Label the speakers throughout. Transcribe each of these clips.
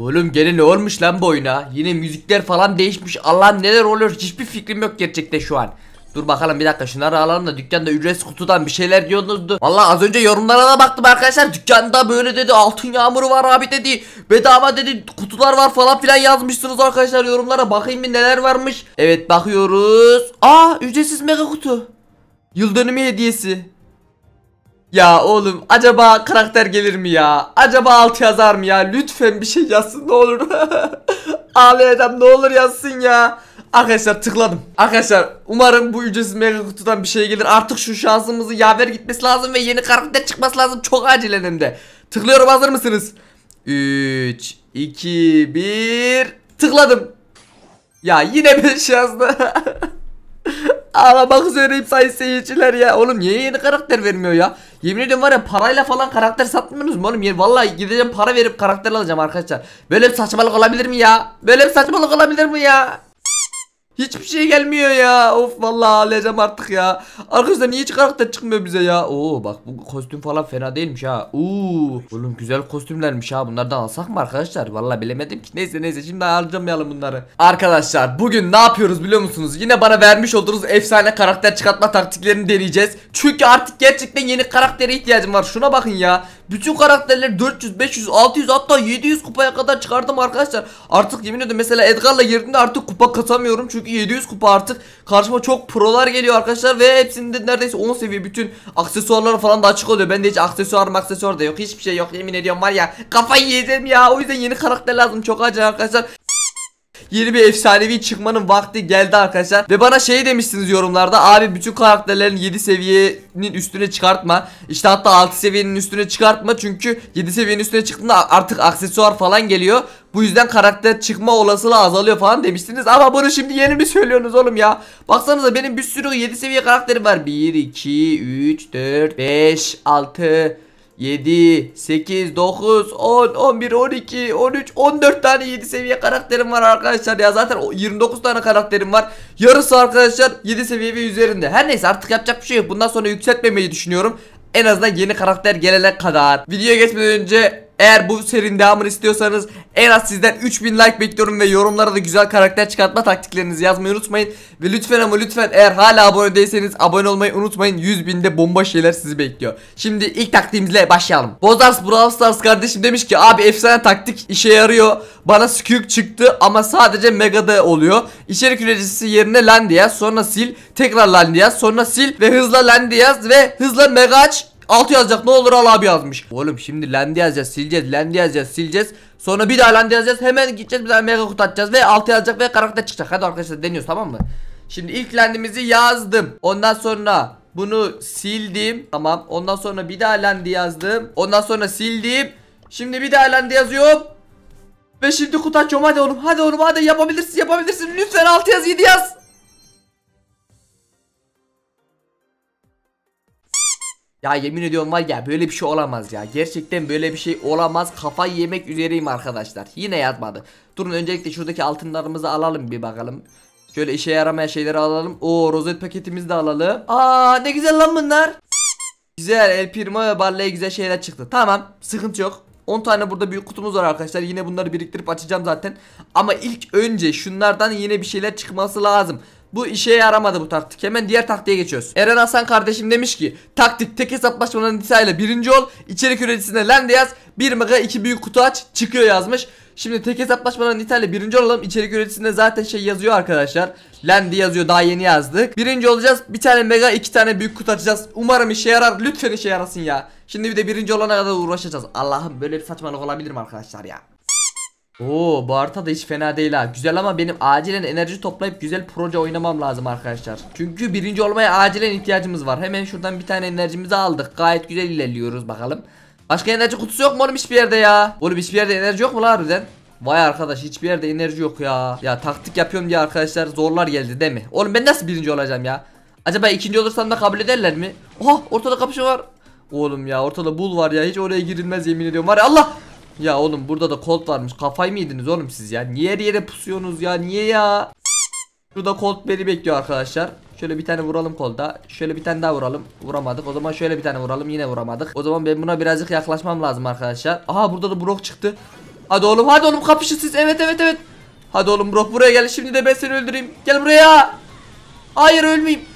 Speaker 1: Oğlum gene ne olmuş lan bu oyuna? Yine müzikler falan değişmiş. Allah'ım neler oluyor hiçbir fikrim yok gerçekten şu an. Dur bakalım bir dakika şunları alalım da dükkanda ücretsiz kutudan bir şeyler diyordunuzdu. Valla az önce yorumlara da baktım arkadaşlar. Dükkanda böyle dedi altın yağmuru var abi dedi. Bedava dedi kutular var falan filan yazmışsınız arkadaşlar yorumlara. Bakayım bir neler varmış. Evet bakıyoruz. Aa ücretsiz mega kutu. Yıl dönümü hediyesi. Ya oğlum acaba karakter gelir mi ya? Acaba alt yazar mı ya? Lütfen bir şey yazsın ne olur. Ağlayacağım ne olur yazsın ya. Arkadaşlar tıkladım. Arkadaşlar umarım bu ücretsiz mega kutudan bir şey gelir. Artık şu şansımızı yaver gitmesi lazım ve yeni karakter çıkması lazım. Çok acilen hem de. Tıklıyorum hazır mısınız? 3, 2, 1 Tıkladım. Ya yine 5 yazdı. Ağlamak üzereyim sayın seyirciler ya. Oğlum niye yeni karakter vermiyor ya? Yemin ediyorum var ya parayla falan karakter satmıyorsunuz mu oğlum? Ya, vallahi gideceğim para verip karakter alacağım arkadaşlar. Böyle bir saçmalık olabilir mi ya? Böyle bir saçmalık olabilir mi ya? Hiçbir şey gelmiyor ya. Of vallahi ağlayacağım artık ya. Arkadaşlar niye hiç karakter çıkmıyor bize ya? Oo bak bu kostüm falan fena değilmiş ha. Oo oğlum güzel kostümlermiş ha. Bunlardan alsak mı arkadaşlar? Vallahi bilemedim ki. Neyse neyse şimdi harcamayalım bunları. Arkadaşlar bugün ne yapıyoruz biliyor musunuz? Yine bana vermiş olduğunuz efsane karakter çıkartma taktiklerini deneyeceğiz. Çünkü artık gerçekten yeni karaktere ihtiyacım var. Şuna bakın ya. Bütün karakterleri 400, 500, 600 hatta 700 kupaya kadar çıkardım arkadaşlar. Artık yemin ediyorum mesela Edgar'la girdiğimde artık kupa katamıyorum. Çünkü 700 kupa artık karşıma çok prolar geliyor arkadaşlar. Ve hepsinde neredeyse 10 seviye bütün aksesuarları falan da açık oluyor. Bende hiç aksesuar aksesuar da yok. Hiçbir şey yok yemin ediyorum var ya. Kafayı yiyeceğim ya. O yüzden yeni karakter lazım. Çok acil arkadaşlar. Yeni bir efsanevi çıkmanın vakti geldi arkadaşlar. Ve bana şey demişsiniz yorumlarda. Abi bütün karakterlerin 7 seviyenin üstüne çıkartma. İşte hatta 6 seviyenin üstüne çıkartma. Çünkü 7 seviyenin üstüne çıktığında artık aksesuar falan geliyor. Bu yüzden karakter çıkma olasılığı azalıyor falan demiştiniz. Ama bunu şimdi yeni mi söylüyorsunuz oğlum ya? Baksanıza benim bir sürü 7 seviye karakterim var. 1, 2, 3, 4, 5, 6... 7, 8, 9, 10, 11, 12, 13, 14 tane 7 seviye karakterim var arkadaşlar ya. Zaten 29 tane karakterim var. Yarısı arkadaşlar 7 seviye ve üzerinde. Her neyse artık yapacak bir şey yok. Bundan sonra yükseltmemeyi düşünüyorum. En azından yeni karakter gelene kadar. Videoya geçmeden önce eğer bu serinin devamını istiyorsanız en az sizden 3000 like bekliyorum ve yorumlara da güzel karakter çıkartma taktiklerinizi yazmayı unutmayın. Ve lütfen ama lütfen eğer hala abone değilseniz abone olmayı unutmayın. 100 binde bomba şeyler sizi bekliyor. Şimdi ilk taktiğimizle başlayalım. Bozars Brawl Stars kardeşim demiş ki abi efsane taktik işe yarıyor. Bana Skuk çıktı ama sadece Mega'da oluyor. İçerik üreticisi yerine Landiaz sonra sil tekrar Landiaz sonra sil ve hızla Landiaz ve hızla Mega aç 6 yazacak ne olur al abi yazmış. Oğlum şimdi land yazacağız sileceğiz land yazacağız sileceğiz. Sonra bir daha land yazacağız hemen gideceğiz bir daha mega kutu atacağız ve 6 yazacak ve karakter çıkacak. Hadi arkadaşlar deniyoruz tamam mı? Şimdi ilk landimizi yazdım. Ondan sonra bunu sildim. Tamam. Ondan sonra bir daha land yazdım. Ondan sonra sildim. Şimdi bir daha land yazıyorum. Ve şimdi kutu açıyorum hadi oğlum hadi oğlum hadi yapabilirsin yapabilirsin lütfen 6 yaz 7 yaz. Ya yemin ediyorum var ya böyle bir şey olamaz ya. Gerçekten böyle bir şey olamaz. Kafayı yemek üzereyim arkadaşlar. Yine yazmadı. Durun öncelikle şuradaki altınlarımızı alalım bir bakalım. Şöyle işe yaramayan şeyleri alalım. O rozet paketimizi de alalım. Aa ne güzel lan bunlar. Güzel El Primo ve Barley'e güzel şeyler çıktı. Tamam sıkıntı yok. 10 tane burada büyük kutumuz var arkadaşlar. Yine bunları biriktirip açacağım zaten. Ama ilk önce şunlardan yine bir şeyler çıkması lazım. Bu işe yaramadı bu taktik. Hemen diğer taktiğe geçiyoruz. Eren Hasan kardeşim demiş ki taktik tek hesaplaşmanın ile birinci ol. İçerik üreticisine lende yaz. 1 mega 2 büyük kutu aç çıkıyor yazmış. Şimdi tek hesaplaşmanın ile birinci olalım. İçerik üreticisinde zaten şey yazıyor arkadaşlar. Lendi yazıyor daha yeni yazdık. Birinci olacağız. Bir tane mega iki tane büyük kutu açacağız. Umarım işe yarar. Lütfen işe yarasın ya. Şimdi bir de birinci olana kadar uğraşacağız. Allah'ım böyle bir saçmalık olabilir mi arkadaşlar ya? Oo bu harita da hiç fena değil ha. Güzel ama benim acilen enerji toplayıp güzel proje oynamam lazım arkadaşlar. Çünkü birinci olmaya acilen ihtiyacımız var. Hemen şuradan bir tane enerjimizi aldık. Gayet güzel ilerliyoruz bakalım. Başka enerji kutusu yok mu oğlum hiçbir yerde ya? Oğlum hiçbir yerde enerji yok mu lan harbiden? Vay arkadaş hiçbir yerde enerji yok ya. Ya taktik yapıyorum diye arkadaşlar zorlar geldi değil mi? Oğlum ben nasıl birinci olacağım ya? Acaba ikinci olursam da kabul ederler mi? Oha ortada kapışı var. Oğlum ya ortada bul var ya hiç oraya girilmez yemin ediyorum var ya Allah. Ya oğlum burada da Colt varmış. Kafayı mı yediniz oğlum siz ya? Niye her yere pusuyorsunuz ya? Niye ya? Şurada Colt beni bekliyor arkadaşlar. Şöyle bir tane vuralım kolda. Şöyle bir tane daha vuralım. Vuramadık. O zaman şöyle bir tane vuralım. Yine vuramadık. O zaman ben buna birazcık yaklaşmam lazım arkadaşlar. Aha burada da Brock çıktı. Hadi oğlum hadi oğlum kapışın siz. Evet evet evet. Hadi oğlum bro buraya gel. Şimdi de ben seni öldüreyim. Gel buraya. Hayır ölmeyeyim.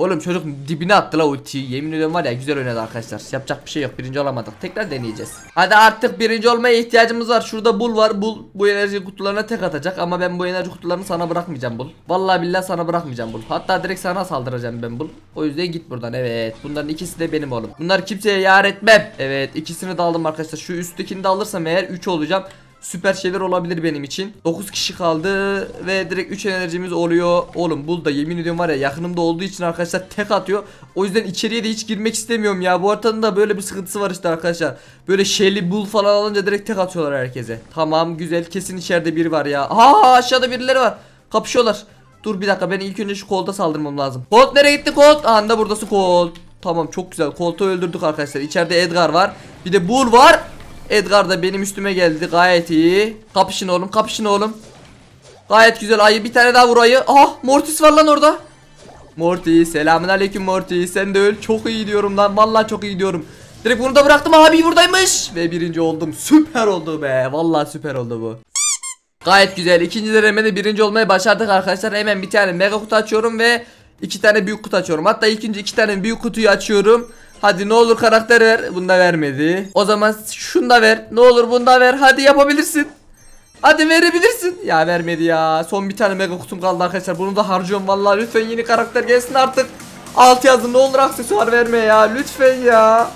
Speaker 1: Oğlum çocuk dibine attı la ultiyi. Yemin ediyorum var ya güzel oynadı arkadaşlar. Yapacak bir şey yok. Birinci olamadık. Tekrar deneyeceğiz. Hadi artık birinci olmaya ihtiyacımız var. Şurada bul var. Bul bu enerji kutularına tek atacak. Ama ben bu enerji kutularını sana bırakmayacağım bul. Vallahi billahi sana bırakmayacağım bul. Hatta direkt sana saldıracağım ben bul. O yüzden git buradan. Evet. Bunların ikisi de benim oğlum. Bunlar kimseye yar etmem. Evet. ikisini de aldım arkadaşlar. Şu üsttekini de alırsam eğer 3 olacağım süper şeyler olabilir benim için. 9 kişi kaldı ve direkt 3 enerjimiz oluyor. Oğlum bul da yemin ediyorum var ya yakınımda olduğu için arkadaşlar tek atıyor. O yüzden içeriye de hiç girmek istemiyorum ya. Bu haritanın da böyle bir sıkıntısı var işte arkadaşlar. Böyle şeyli bul falan alınca direkt tek atıyorlar herkese. Tamam güzel kesin içeride biri var ya. Aa aşağıda birileri var. Kapışıyorlar. Dur bir dakika ben ilk önce şu kolda saldırmam lazım. Colt nereye gitti Colt? Anda buradası Colt. Tamam çok güzel. Colt'u öldürdük arkadaşlar. İçeride Edgar var. Bir de Bull var. Edgar da benim üstüme geldi. Gayet iyi. Kapışın oğlum kapışın oğlum. Gayet güzel. Ayı. Bir tane daha vur ayı. Aha Mortis var lan orada. Morty selamun aleyküm Morty sen de öl. Çok iyi diyorum lan. Vallahi çok iyi diyorum. Direkt bunu da bıraktım. Abi buradaymış. Ve birinci oldum. Süper oldu be. Vallahi süper oldu bu. Gayet güzel. İkinci denemede birinci olmayı başardık arkadaşlar. Hemen bir tane mega kutu açıyorum ve iki tane büyük kutu açıyorum. Hatta ikinci iki tane büyük kutuyu açıyorum Hadi ne olur karakter ver bunu da vermedi O zaman şunu da ver ne olur bunu da ver hadi yapabilirsin Hadi verebilirsin. Ya vermedi ya. Son bir tane mega kutum kaldı arkadaşlar. Bunu da harcıyorum vallahi. Lütfen yeni karakter gelsin artık. Alt yazın ne olur aksesuar verme ya. Lütfen ya.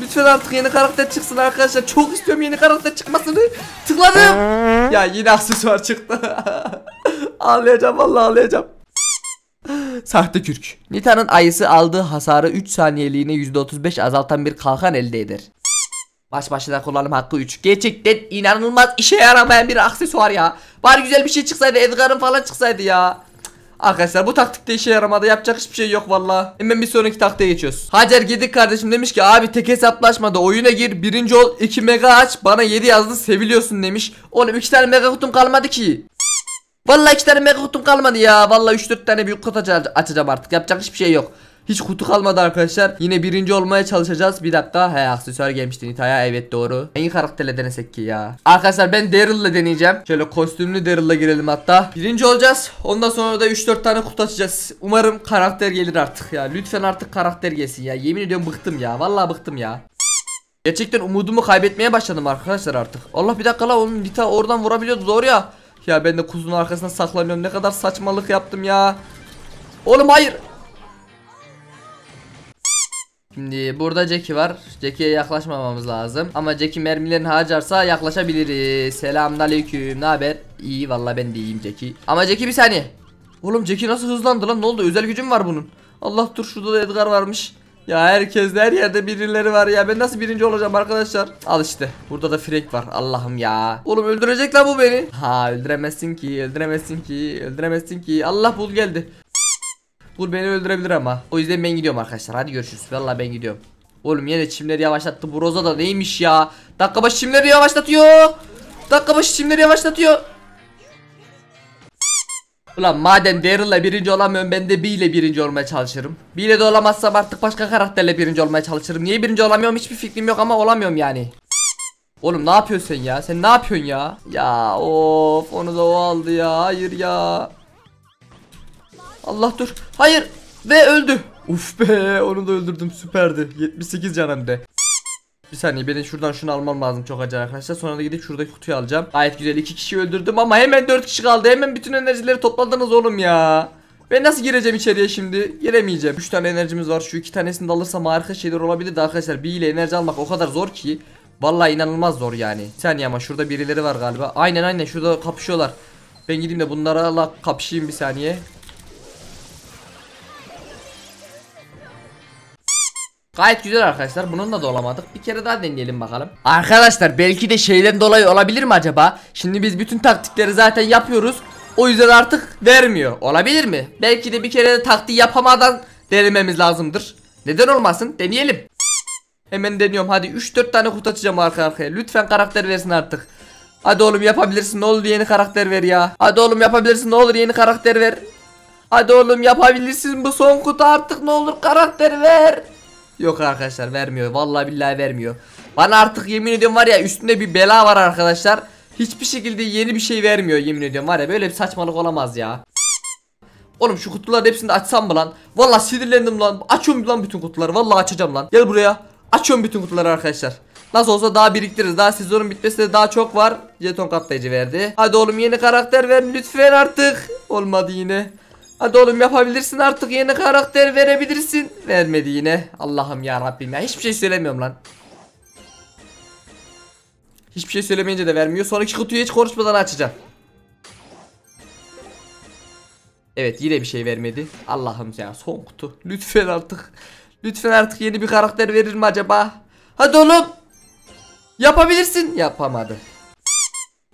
Speaker 1: Lütfen artık yeni karakter çıksın arkadaşlar. Çok istiyorum yeni karakter çıkmasını. Tıkladım. ya yine aksesuar çıktı. ağlayacağım vallahi ağlayacağım. Sahte kürk. Nita'nın ayısı aldığı hasarı 3 saniyeliğine %35 azaltan bir kalkan elde eder. Baş başına kullanım hakkı 3. Gerçekten inanılmaz işe yaramayan bir aksesuar ya. Bari güzel bir şey çıksaydı Edgar'ın falan çıksaydı ya. Arkadaşlar bu taktikte işe yaramadı yapacak hiçbir şey yok valla Hemen bir sonraki taktiğe geçiyoruz Hacer Gedik kardeşim demiş ki abi tek hesaplaşmada oyuna gir birinci ol 2 mega aç bana 7 yazdı seviliyorsun demiş Oğlum 2 tane mega kutum kalmadı ki Vallahi 2 tane mega kutum kalmadı ya Vallahi 3-4 tane büyük kutu açacağım artık yapacak hiçbir şey yok hiç kutu kalmadı arkadaşlar. Yine birinci olmaya çalışacağız. Bir dakika. He aksesuar gelmişti Nita'ya. Evet doğru. Hangi karakterle denesek ki ya? Arkadaşlar ben Daryl'la deneyeceğim. Şöyle kostümlü Daryl'la girelim hatta. Birinci olacağız. Ondan sonra da 3-4 tane kutu açacağız. Umarım karakter gelir artık ya. Lütfen artık karakter gelsin ya. Yemin ediyorum bıktım ya. Vallahi bıktım ya. Gerçekten umudumu kaybetmeye başladım arkadaşlar artık. Allah bir dakika la Nita oradan vurabiliyordu doğru ya. Ya ben de kuzunun arkasına saklanıyorum. Ne kadar saçmalık yaptım ya. Oğlum hayır. Şimdi burada Jackie var. Jackie'ye yaklaşmamamız lazım. Ama Jackie mermilerini harcarsa yaklaşabiliriz. Selamünaleyküm. Ne haber? İyi vallahi ben de iyiyim Jackie. Ama Jackie bir saniye. Oğlum Jackie nasıl hızlandı lan? Ne oldu? Özel gücüm var bunun. Allah dur şurada da Edgar varmış. Ya herkes her yerde birileri var ya. Ben nasıl birinci olacağım arkadaşlar? Al işte. Burada da Frank var. Allah'ım ya. Oğlum öldürecek lan bu beni. Ha öldüremezsin ki. Öldüremezsin ki. Öldüremezsin ki. Allah bul geldi. Bul beni öldürebilir ama. O yüzden ben gidiyorum arkadaşlar. Hadi görüşürüz. Vallahi ben gidiyorum. Oğlum yine çimleri yavaşlattı. Bu Roza da neymiş ya? Dakika başı çimleri yavaşlatıyor. Dakika başı çimleri yavaşlatıyor. Ulan madem Daryl'la birinci olamıyorum ben de B ile birinci olmaya çalışırım. B ile de olamazsam artık başka karakterle birinci olmaya çalışırım. Niye birinci olamıyorum hiçbir fikrim yok ama olamıyorum yani. Oğlum ne yapıyorsun sen ya? Sen ne yapıyorsun ya? Ya of onu da o aldı ya. Hayır ya. Allah dur. Hayır. Ve öldü. Uf be onu da öldürdüm süperdi. 78 canım de. Bir saniye benim şuradan şunu almam lazım çok acayip arkadaşlar. Sonra da gidip şuradaki kutuyu alacağım. Gayet güzel iki kişi öldürdüm ama hemen 4 kişi kaldı. Hemen bütün enerjileri topladınız oğlum ya. Ben nasıl gireceğim içeriye şimdi? Giremeyeceğim. 3 tane enerjimiz var. Şu iki tanesini de alırsam harika şeyler olabilir de arkadaşlar. Bir ile enerji almak o kadar zor ki. Vallahi inanılmaz zor yani. Bir saniye ama şurada birileri var galiba. Aynen aynen şurada kapışıyorlar. Ben gideyim de bunlara kapışayım bir saniye. Gayet güzel arkadaşlar. Bununla da olamadık. Bir kere daha deneyelim bakalım. Arkadaşlar belki de şeyden dolayı olabilir mi acaba? Şimdi biz bütün taktikleri zaten yapıyoruz. O yüzden artık vermiyor. Olabilir mi? Belki de bir kere de taktiği yapamadan denememiz lazımdır. Neden olmasın? Deneyelim. Hemen deniyorum. Hadi 3-4 tane kutu açacağım arka arkaya. Lütfen karakter versin artık. Hadi oğlum yapabilirsin. Ne olur yeni karakter ver ya. Hadi oğlum yapabilirsin. Ne olur yeni karakter ver. Hadi oğlum yapabilirsin. Bu son kutu artık ne olur karakter ver. Yok arkadaşlar vermiyor. Vallahi billahi vermiyor. Bana artık yemin ediyorum var ya üstünde bir bela var arkadaşlar. Hiçbir şekilde yeni bir şey vermiyor yemin ediyorum var ya böyle bir saçmalık olamaz ya. Oğlum şu kutuların hepsini de açsam mı lan? Vallahi sinirlendim lan. Açıyorum lan bütün kutuları. Vallahi açacağım lan. Gel buraya. Açıyorum bütün kutuları arkadaşlar. Nasıl olsa daha biriktiririz. Daha sezonun bitmesine daha çok var. Jeton katlayıcı verdi. Hadi oğlum yeni karakter ver lütfen artık. Olmadı yine. Hadi oğlum yapabilirsin artık yeni karakter verebilirsin. Vermedi yine. Allah'ım ya Rabbim ya. Hiçbir şey söylemiyorum lan. Hiçbir şey söylemeyince de vermiyor. Sonraki kutuyu hiç konuşmadan açacağım. Evet yine bir şey vermedi. Allah'ım ya son kutu. Lütfen artık. Lütfen artık yeni bir karakter verir mi acaba? Hadi oğlum. Yapabilirsin. Yapamadı.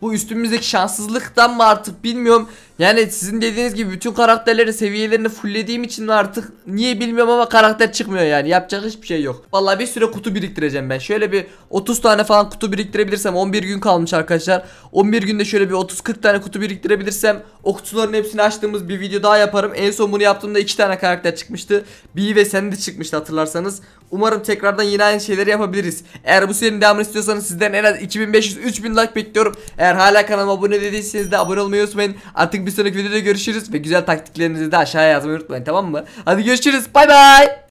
Speaker 1: Bu üstümüzdeki şanssızlıktan mı artık bilmiyorum. Yani sizin dediğiniz gibi bütün karakterlerin seviyelerini fulllediğim için mi artık niye bilmiyorum ama karakter çıkmıyor yani. Yapacak hiçbir şey yok. Vallahi bir süre kutu biriktireceğim ben. Şöyle bir 30 tane falan kutu biriktirebilirsem 11 gün kalmış arkadaşlar. 11 günde şöyle bir 30-40 tane kutu biriktirebilirsem o kutuların hepsini açtığımız bir video daha yaparım. En son bunu yaptığımda 2 tane karakter çıkmıştı. Bee ve Sandy çıkmıştı hatırlarsanız. Umarım tekrardan yine aynı şeyleri yapabiliriz. Eğer bu serinin devamını istiyorsanız sizden en az 2500-3000 like bekliyorum. Eğer hala kanalıma abone değilseniz de abone olmayı unutmayın. Artık bir sonraki videoda görüşürüz ve güzel taktiklerinizi de aşağıya yazmayı unutmayın tamam mı? Hadi görüşürüz bay bay.